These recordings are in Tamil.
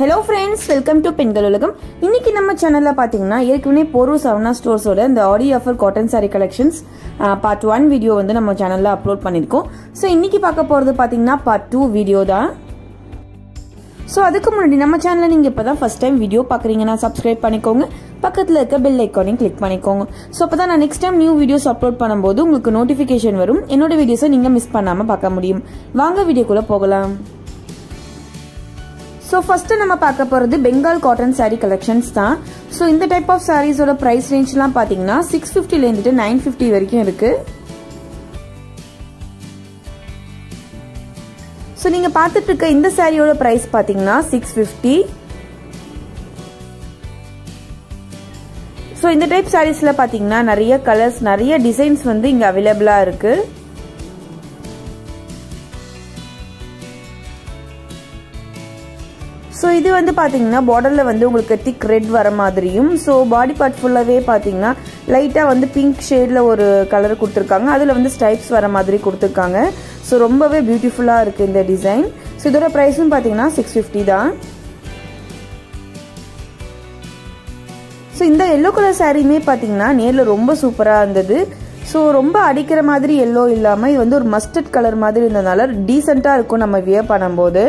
ஹலோ ஃப்ரெண்ட்ஸ் வெல்கம் டு பெண்கள் உலகம் இன்னைக்கு நம்ம சேனலில் பார்த்தீங்கன்னா ஏற்கனவே போரூ சவனா ஸ்டோர்ஸோட இந்த Aadi offer cotton sari collections part one video வந்து நம்ம சேனலில் அப்லோட் பண்ணியிருக்கோம் ஸோ இன்னைக்கு பார்க்க போகிறது பார்த்தீங்கன்னா பார்ட் டூ வீடியோ தான். ஸோ அதுக்கு முன்னாடி நம்ம சேனலில் நீங்கள் இப்போ தான் ஃபஸ்ட் டைம் வீடியோ பார்க்குறீங்கன்னா சப்ஸ்கிரைப் பண்ணிக்கோங்க. பக்கத்தில் இருக்க பெல் ஐக்கானையும் கிளிக் பண்ணிக்கோங்க. ஸோ அப்போ தான் நான் next time new videos upload பண்ணும்போது உங்களுக்கு நோட்டிஃபிகேஷன் வரும். என்னோட வீடியோஸை நீங்கள் மிஸ் பண்ணாமல் பார்க்க முடியும். வாங்க வீடியோக்குள்ளே போகலாம். ஸோ ஃபஸ்ட்டு நம்ம பார்க்க போகிறது பெங்கால் காட்டன் சாரீ கலெக்ஷன்ஸ் தான். ஸோ இந்த டைப் ஆஃப் சாரீஸோட ப்ரைஸ் ரேஞ்ச்லாம் பார்த்தீங்கன்னா சிக்ஸ் ஃபிஃப்டிலேருந்துட்டு நைன் ஃபிஃப்டி வரைக்கும் இருக்குது ஸோ நீங்கள் பார்த்துட்டு இருக்க இந்த சாரியோட ப்ரைஸ் பார்த்தீங்கன்னா சிக்ஸ் ஃபிஃப்டி ஸோ இந்த டைப் சாரீஸில் பார்த்தீங்கன்னா நிறைய கலர்ஸ் நிறைய டிசைன்ஸ் வந்து இங்கே அவைலபிளாக இருக்குது ஸோ இது வந்து பார்த்தீங்கன்னா பார்டரில் வந்து உங்களுக்கு திக் ரெட் வர மாதிரியும் ஸோ பாடி பார்ட் ஃபுல்லாகவே பார்த்தீங்கன்னா லைட்டாக வந்து பிங்க் ஷேடில் ஒரு கலர் கொடுத்துருக்காங்க. அதில் வந்து ஸ்டைப்ஸ் வர மாதிரி கொடுத்துருக்காங்க. ஸோ ரொம்பவே பியூட்டிஃபுல்லாக இருக்குது இந்த டிசைன் ஸோ இதோட ப்ரைஸும் பார்த்தீங்கன்னா சிக்ஸ் ஃபிஃப்டி தான். ஸோ இந்த எல்லோ கலர் சாரீயுமே பார்த்தீங்கன்னா நேரில் ரொம்ப சூப்பராக இருந்தது. ஸோ ரொம்ப அடிக்கிற மாதிரி எல்லோ இல்லாமல் இது வந்து ஒரு மஸ்டர்ட் கலர் மாதிரி இருந்ததுனால டீசெண்டாக இருக்கும் நம்ம வியர் பண்ணும்போது.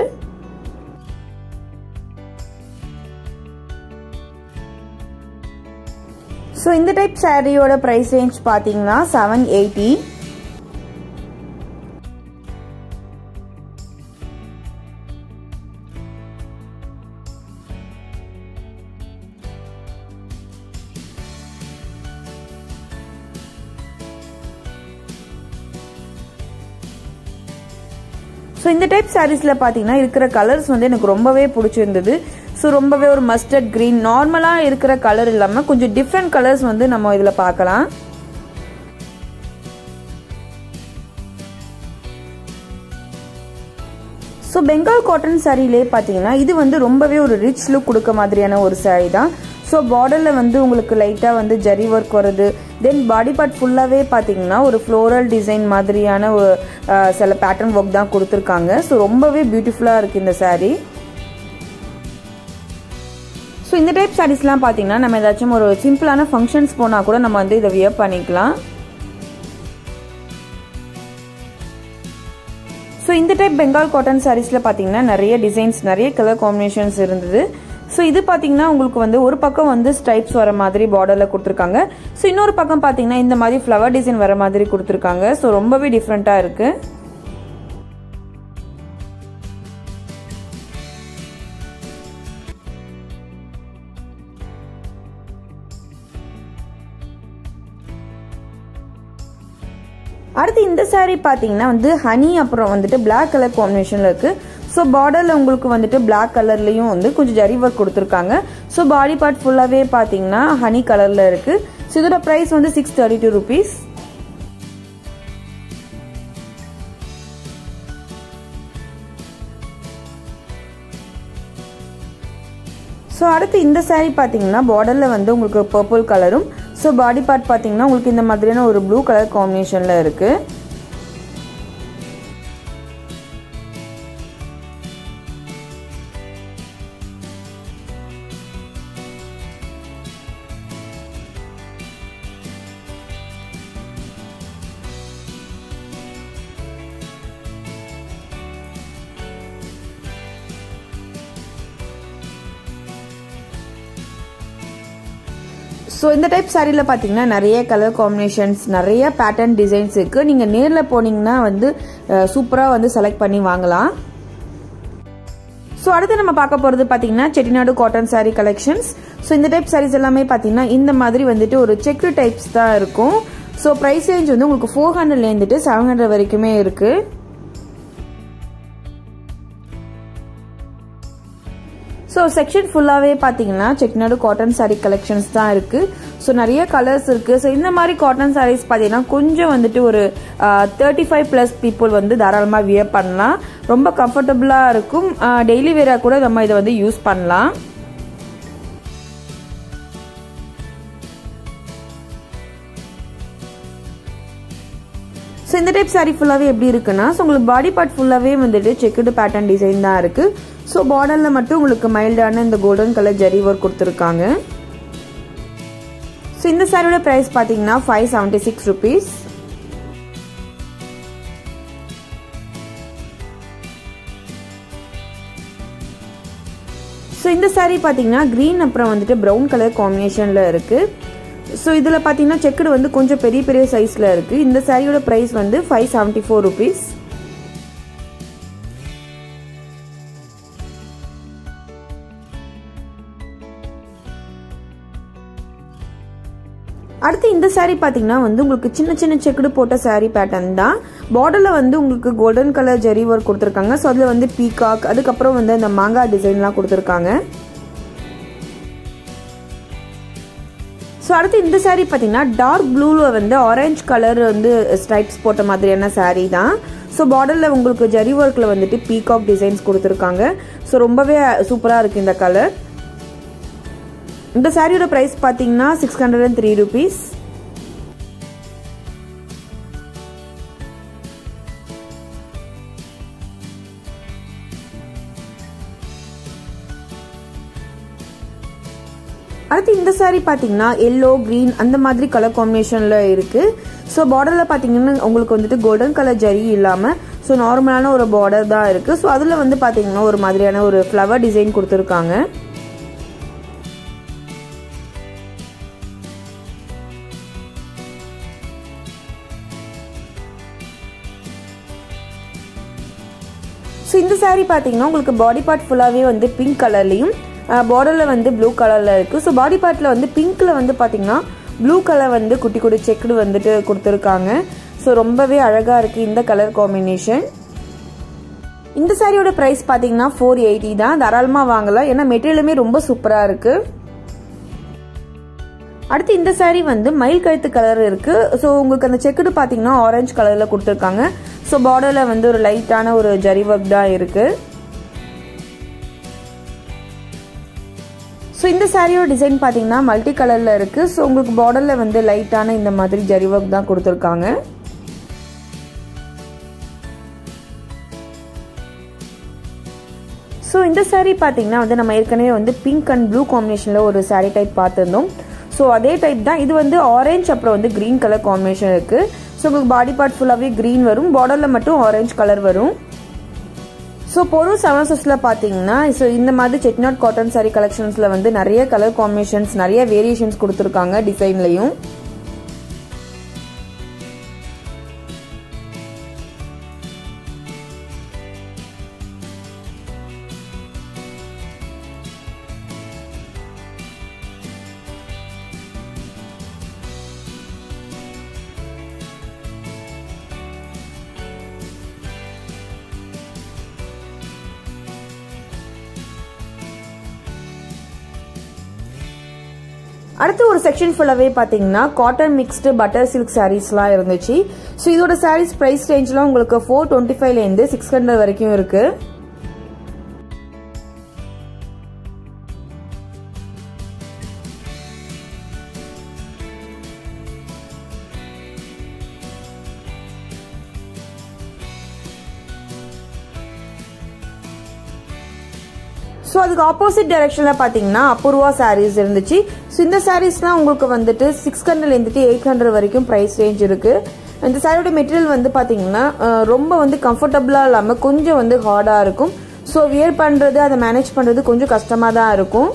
ஸோ இந்த டைப் சாரியோட ப்ரைஸ் ரேஞ்ச் பார்த்தீங்கன்னா செவன் எயிட்டி ஸோ இந்த டைப் சாரீஸில் பார்த்தீங்கன்னா இருக்கிற கலர்ஸ் வந்து எனக்கு ரொம்பவே பிடிச்சிருந்தது. ஸோ ரொம்பவே ஒரு மஸ்டர்ட் க்ரீன் நார்மலாக இருக்கிற கலர் இல்லாமல் கொஞ்சம் டிஃப்ரெண்ட் கலர்ஸ் வந்து நம்ம இதில் பார்க்கலாம். ஸோ பெங்கால் காட்டன் சாரிலே பார்த்தீங்கன்னா இது வந்து ரொம்பவே ஒரு ரிச் லுக் கொடுக்க மாதிரியான ஒரு சாரீ தான். ஸோ பார்டரில் வந்து உங்களுக்கு லைட்டாக வந்து ஜரி ஒர்க் வருது. தென் பாடி பார்ட் ஃபுல்லாகவே பார்த்தீங்கன்னா ஒரு ஃப்ளோரல் டிசைன் மாதிரியான சில பேட்டர்ன் ஒர்க் தான் கொடுத்துருக்காங்க. ஸோ ரொம்பவே பியூட்டிஃபுல்லாக இருக்குது இந்த சாரீ ஸோ இந்த டைப் சாரீஸ்லாம் பார்த்தீங்கன்னா நம்ம ஏதாச்சும் ஒரு சிம்பிளான ஃபங்க்ஷன்ஸ் போனால் கூட நம்ம வந்து இதை வியர் பண்ணிக்கலாம். ஸோ இந்த டைப் பெங்கால் காட்டன் சாரீஸில் பார்த்தீங்கன்னா நிறைய டிசைன்ஸ் நிறைய கலர் காம்பினேஷன்ஸ் இருந்தது. ஸோ இது பார்த்தீங்கன்னா உங்களுக்கு வந்து ஒரு பக்கம் வந்து ஸ்டைப்ஸ் வர மாதிரி பார்டரில் கொடுத்துருக்காங்க. ஸோ இன்னொரு பக்கம் பார்த்தீங்கன்னா இந்த மாதிரி ஃப்ளவர் டிசைன் வர மாதிரி கொடுத்துருக்காங்க. ஸோ ரொம்பவே டிஃப்ரெண்ட்டாக இருக்குது அடுத்து இந்த சாரீ பார்த்தீங்கன்னா வந்து ஹனி அப்புறம் வந்துட்டு பிளாக் கலர் காம்பினேஷனில் இருக்குது ஸோ பார்டரில் உங்களுக்கு வந்துட்டு பிளாக் கலர்லேயும் வந்து கொஞ்சம் ஜரி ஒர்க் கொடுத்துருக்காங்க. ஸோ பாடி பார்ட் ஃபுல்லாகவே பார்த்தீங்கன்னா ஹனி கலரில் இருக்குது ஸோ இதோட ப்ரைஸ் வந்து six thirty two rupees so அடுத்து இந்த சாரீ பார்த்தீங்கன்னா பார்டரில் வந்து உங்களுக்கு பர்பிள் கலரும் ஸோ பாடி பார்ட் பார்த்திங்கன்னா உங்களுக்கு இந்த மாதிரியான ஒரு ப்ளூ கலர் காம்பினேஷனில் இருக்குது ஸோ இந்த டைப் சாரியில் பார்த்தீங்கன்னா நிறைய கலர் காம்பினேஷன்ஸ் நிறைய பேட்டர்ன் டிசைன்ஸ் இருக்குது நீங்கள் நேரில் போனீங்கன்னா வந்து சூப்பராக வந்து செலக்ட் பண்ணி வாங்கலாம். ஸோ அடுத்து நம்ம பார்க்க போகிறது பார்த்தீங்கன்னா Chettinad cotton sari collections so இந்த டைப் சாரீஸ் எல்லாமே பார்த்தீங்கன்னா இந்த மாதிரி வந்துட்டு ஒரு செக்கு டைப்ஸ் தான் இருக்கும். ஸோ ப்ரைஸ் ரேஞ்ச் வந்து உங்களுக்கு ஃபோர் ஹண்ட்ரட்லேருந்துட்டு செவன் ஹண்ட்ரட் வரைக்குமே இருக்குது ஸோ செக்ஷன் ஃபுல்லாகவே பார்த்தீங்கன்னா செக்நாடு காட்டன் சாரீ கலெக்ஷன்ஸ் தான் இருக்குது ஸோ நிறைய கலர்ஸ் இருக்குது ஸோ இந்த மாதிரி காட்டன் சாரீஸ் பார்த்தீங்கன்னா கொஞ்சம் வந்துட்டு ஒரு தேர்ட்டி ஃபைவ் ப்ளஸ் பீப்புள் வந்து தாராளமாக வியர் பண்ணலாம். ரொம்ப கம்ஃபர்டபுளாக இருக்கும். டெய்லி வேராக கூட நம்ம இதை வந்து யூஸ் பண்ணலாம். ஸோ இந்த டைப் சாரீ ஃபுல்லாகவே எப்படி இருக்குன்னா ஸோ உங்களுக்கு பாடி பார்ட் ஃபுல்லாகவே வந்துட்டு செக்குடு பேட்டர்ன் டிசைன் தான் இருக்குது ஸோ பார்டரில் மட்டும் உங்களுக்கு மைல்டான இந்த கோல்டன் கலர் ஜரி ஒர்க் கொடுத்துருக்காங்க. ஸோ இந்த சாரியோட ப்ரைஸ் பார்த்தீங்கன்னா five seventy six rupees so இந்த சாரீ பார்த்தீங்கன்னா க்ரீன் அப்புறம் வந்துட்டு ப்ரௌன் கலர் காம்பினேஷனில் இருக்குது ஸோ இதில் பார்த்தீங்கன்னா செக்குடு வந்து கொஞ்சம் பெரிய பெரிய சைஸில் இருக்குது இந்த சாரியோட ப்ரைஸ் வந்து ஃபைவ் செவன்ட்டி ஃபோர் ருபீஸ் அடுத்து இந்த சாரீ பார்த்தீங்கன்னா வந்து உங்களுக்கு சின்ன சின்ன செக்குடு போட்ட சாரீ பேட்டர்ன் தான். பார்டரில் வந்து உங்களுக்கு கோல்டன் கலர் ஜெரி ஒர்க் கொடுத்துருக்காங்க. ஸோ அதில் வந்து பீகாக் அதுக்கப்புறம் வந்து அந்த மாங்காய் டிசைன்லாம் கொடுத்துருக்காங்க. ஸோ அடுத்து இந்த சாரீ பார்த்தீங்கன்னா டார்க் ப்ளூவில் வந்து ஆரஞ்சு கலர் வந்து ஸ்ட்ரைப்ஸ் போட்ட மாதிரியான சாரீ தான். ஸோ பார்டரில் உங்களுக்கு ஜரி ஒர்க்கில் வந்துட்டு பீகாக் டிசைன்ஸ் கொடுத்துருக்காங்க. ஸோ ரொம்பவே சூப்பராக இருக்குது இந்த கலர் இந்த சாரியோட ப்ரைஸ் பார்த்தீங்கன்னா six hundred and three rupees அடுத்து இந்த சாரீ பார்த்தீங்கன்னா எல்லோ க்ரீன் அந்த மாதிரி கலர் காம்பினேஷனில் இருக்குது ஸோ பார்டரில் பார்த்தீங்கன்னா உங்களுக்கு வந்துட்டு கோல்டன் கலர் ஜரி இல்லாமல் ஸோ நார்மலான ஒரு பார்டர் தான் இருக்குது ஸோ அதில் வந்து பார்த்தீங்கன்னா ஒரு மாதிரியான ஒரு ஃப்ளவர் டிசைன் கொடுத்துருக்காங்க. ஸோ இந்த சாரீ பார்த்தீங்கன்னா உங்களுக்கு பாடி பார்ட் ஃபுல்லாகவே வந்து பிங்க் கலர்லேயும் பார்டரில் வந்து ப்ளூ கலரில் இருக்குது ஸோ பாடி பார்ட்டில் வந்து பிங்க்கில் வந்து பார்த்தீங்கன்னா ப்ளூ கலர் வந்து குட்டி குட்டி செக்குடு வந்துட்டு கொடுத்துருக்காங்க. ஸோ ரொம்பவே அழகாக இருக்குது இந்த கலர் காம்பினேஷன் இந்த சாரியோட ப்ரைஸ் பார்த்தீங்கன்னா ஃபோர் எயிட்டி தான். தாராளமாக வாங்கலாம். ஏன்னா மெட்டீரியலுமே ரொம்ப சூப்பராக இருக்குது அடுத்து இந்த சாரீ வந்து மயில் கழுத்து கலர் இருக்கு. ஸோ உங்களுக்கு அந்த செக்குடு பார்த்தீங்கன்னா ஆரஞ்சு கலரில் கொடுத்துருக்காங்க. ஸோ பார்டரில் வந்து ஒரு லைட்டான ஒரு ஜரி ஒர்க் தான் இருக்குது ஸோ இந்த சாரியோட டிசைன் பார்த்தீங்கன்னா மல்டி கலரில் இருக்குது ஸோ உங்களுக்கு பார்டரில் வந்து லைட்டான இந்த மாதிரி ஜரி ஒர்க் தான் கொடுத்துருக்காங்க. ஸோ இந்த சாரீ பார்த்தீங்கன்னா வந்து நம்ம ஏற்கனவே வந்து பிங்க் அண்ட் ப்ளூ காம்பினேஷனில் ஒரு சாரீ டைப் பார்த்துருந்தோம். ஸோ அதே டைப் தான். இது வந்து ஆரஞ்ச் அப்புறம் வந்து க்ரீன் கலர் காம்பினேஷன் இருக்குது ஸோ உங்களுக்கு பாடி பார்ட் ஃபுல்லாகவே க்ரீன் வரும். பார்டரில் மட்டும் ஆரஞ்சு கலர் வரும். ஸோ பொருள் செவன் சஸ்ல பார்த்தீங்கன்னா ஸோ இந்த மாதிரி செட்நாட் காட்டன் சாரி கலெக்ஷன்ஸில் வந்து நிறைய கலர் காம்பினேஷன்ஸ் நிறைய வேரியேஷன்ஸ் கொடுத்துருக்காங்க டிசைன்லையும் அடுத்து ஒரு செக்ஷன் ஃபுல்லாகவே பார்த்தீங்கன்னா காட்டன் மிக்ஸ்டு பட்டர் சில்க் சாரீஸ்லாம் இருந்துச்சு. ஸோ இதோட சாரீஸ் ப்ரைஸ் ரேஞ்ச்லாம் உங்களுக்கு ஃபோர் டுவெண்ட்டி ஃபைவ்லேருந்து சிக்ஸ் ஹண்ட்ரட் வரைக்கும் இருக்குது ஸோ அதுக்கு ஆப்போசிட் டைரக்ஷனில் பார்த்தீங்கன்னா அபூர்வா சாரீஸ் இருந்துச்சு. ஸோ இந்த சாரீஸ்லாம் உங்களுக்கு வந்துட்டு சிக்ஸ் ஹண்ட்ரட்லேருந்துட்டு எயிட் ஹண்ட்ரட் வரைக்கும் ப்ரைஸ் ரேஞ்ச் இருக்குது இந்த சாரியோட மெட்டீரியல் வந்து பார்த்தீங்கன்னா ரொம்ப வந்து கம்ஃபர்டபுளாக இல்லாமல் கொஞ்சம் வந்து ஹார்டாக இருக்கும். ஸோ வியர் பண்ணுறது அதை மேனேஜ் பண்ணுறது கொஞ்சம் கஷ்டமாக தான் இருக்கும்.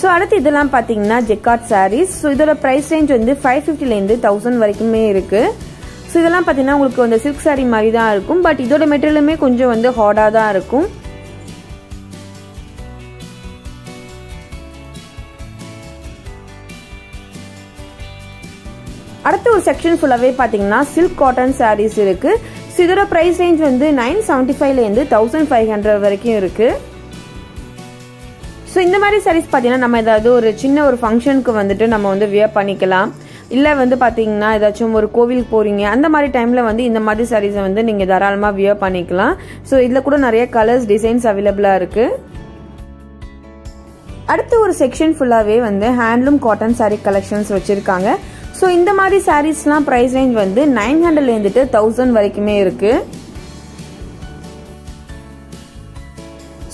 ஸோ அடுத்து இதெல்லாம் பார்த்தீங்கன்னா ஜெக்காட் சாரீஸ் ஸோ இதோட ப்ரைஸ் ரேஞ்ச் வந்து ஃபைவ் ஃபிஃப்டிலேருந்து தௌசண்ட் வரைக்குமே இருக்குது ஸோ இதெல்லாம் பார்த்தீங்கன்னா உங்களுக்கு வந்து சில்க் சாரீ மாதிரி தான் இருக்கும். பட் இதோட மெட்டீரியலுமே கொஞ்சம் வந்து ஹார்டாக தான் இருக்கும். அடுத்த ஒரு செக்ஷன் ஃபுல்லாகவே பார்த்தீங்கன்னா சில்க் காட்டன் சாரீஸ் இருக்குது ஸோ இதோட ப்ரைஸ் ரேஞ்ச் வந்து நைன் செவன்ட்டி ஃபைவ்லேருந்து தௌசண்ட் ஃபைவ் ஹண்ட்ரட் வரைக்கும் இருக்குது ஸோ இந்த மாதிரி சாரீஸ் பார்த்தீங்கன்னா நம்ம ஏதாவது ஒரு சின்ன ஒரு ஃபங்க்ஷனுக்கு வந்துட்டு நம்ம வந்து வியர் பண்ணிக்கலாம். இல்லை வந்து பார்த்தீங்கன்னா ஏதாச்சும் ஒரு கோவிலுக்கு போகிறீங்க அந்த மாதிரி டைமில் வந்து இந்த மாதிரி சாரீஸை வந்து நீங்கள் தாராளமாக வியர் பண்ணிக்கலாம். ஸோ இதில் கூட நிறைய கலர்ஸ் டிசைன்ஸ் அவைலபிளாக இருக்குது அடுத்து ஒரு செக்ஷன் ஃபுல்லாகவே வந்து ஹேண்ட்லூம் காட்டன் சாரீ கலெக்ஷன்ஸ் வச்சுருக்காங்க. ஸோ இந்த மாதிரி சாரீஸ்லாம் ப்ரைஸ் ரேஞ்ச் வந்து நைன் ஹண்ட்ரட்லேருந்துட்டு தௌசண்ட் வரைக்குமே இருக்குது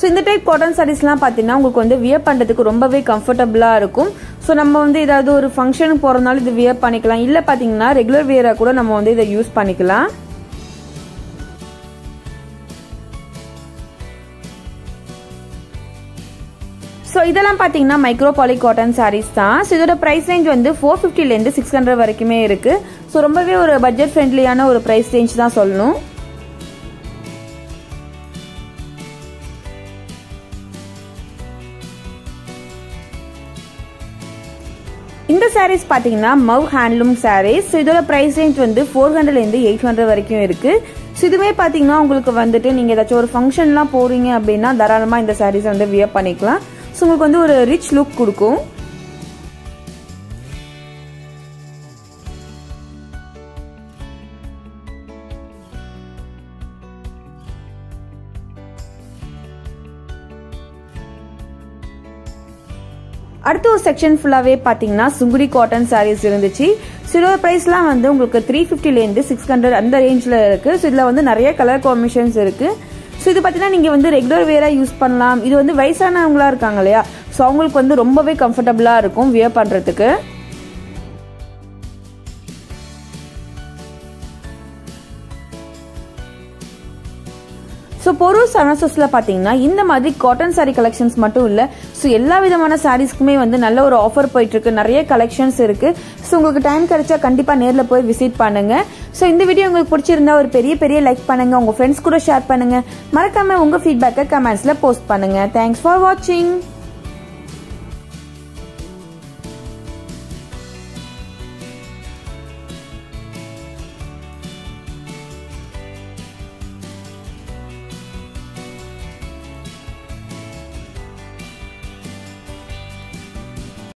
ஸோ இந்த டைப் காட்டன் சாரீஸ்லாம் பார்த்தீங்கன்னா உங்களுக்கு வந்து வியர் பண்ணுறதுக்கு ரொம்பவே கம்ஃபர்டபுளாக இருக்கும். ஸோ நம்ம வந்து ஏதாவது ஒரு ஃபங்க்ஷனுக்கு போகிறதுனால இது வியர் பண்ணிக்கலாம். இல்லை பார்த்தீங்கன்னா ரெகுலர் வியராக கூட நம்ம வந்து இதை யூஸ் பண்ணிக்கலாம். ஸோ இதெல்லாம் பார்த்தீங்கன்னா மைக்ரோ பாலி காட்டன் சாரீஸ் தான். ஸோ இதோட ப்ரைஸ் ரேஞ்ச் வந்து ஃபோர் ஃபிஃப்டிலேருந்து சிக்ஸ் ஹண்ட்ரட் வரைக்குமே இருக்குது ஸோ ரொம்பவே ஒரு பட்ஜெட் ஃப்ரெண்ட்லியான ஒரு ப்ரைஸ் ரேஞ்ச் தான் சொல்லணும். இந்த சாரீஸ் பார்த்தீங்கன்னா மவ் ஹேண்ட்லூம் சாரீஸ் ஸோ இதோட ப்ரைஸ் ரேஞ்ச் வந்து ஃபோர் ஹண்ட்ரட்லேருந்து எயிட் ஹண்ட்ரட் வரைக்கும் இருக்குது ஸோ இதுவே பார்த்தீங்கன்னா உங்களுக்கு வந்துட்டு நீங்கள் ஏதாச்சும் ஒரு ஃபங்க்ஷன்லாம் போகிறீங்க அப்படின்னா தாராளமாக இந்த சாரீஸை வந்து வியர் பண்ணிக்கலாம். ஸோ உங்களுக்கு வந்து ஒரு ரிச் லுக் கொடுக்கும். அடுத்த ஒரு செக்ஷன் ஃபுல்லாகவே பார்த்தீங்கன்னா சுங்குடி காட்டன் சாரீஸ் இருந்துச்சு. ஸோ ப்ரைஸ்லாம் வந்து உங்களுக்கு த்ரீ ஃபிஃப்டிலேருந்து சிக்ஸ் ஹண்ட்ரட் அந்த ரேஞ்சில் இருக்குது ஸோ இதில் வந்து நிறைய கலர் காம்பினேஷன்ஸ் இருக்குது ஸோ இது பார்த்தீங்கன்னா நீங்கள் வந்து ரெகுலர் வேராக யூஸ் பண்ணலாம். இது வந்து வயசானவங்களா இருக்காங்க இல்லையா? ஸோ அவங்களுக்கு வந்து ரொம்பவே கம்ஃபர்டபுளாக இருக்கும் வியர் பண்ணுறதுக்கு ஸோ பொருள் சனசஸில் பார்த்தீங்கன்னா இந்த மாதிரி காட்டன் சாரீ கலெக்ஷன்ஸ் மட்டும் இல்லை. ஸோ எல்லா விதமான சாரீஸ்க்குமே வந்து நல்ல ஒரு ஆஃபர் போயிட்டுருக்கு. நிறைய கலெக்ஷன்ஸ் இருக்குது ஸோ உங்களுக்கு டைம் கிடைச்சா கண்டிப்பாக நேரில் போய் விசிட் பண்ணுங்கள் ஸோ இந்த வீடியோ உங்களுக்கு பிடிச்சிருந்தா ஒரு பெரிய பெரிய லைக் பண்ணுங்கள் உங்கள் ஃப்ரெண்ட்ஸ் கூட ஷேர் பண்ணுங்கள் மறக்காமல் உங்கள் ஃபீட்பேக்கை கமெண்ட்ஸில் போஸ்ட் பண்ணுங்கள் தேங்க்ஸ் ஃபார் வாட்சிங்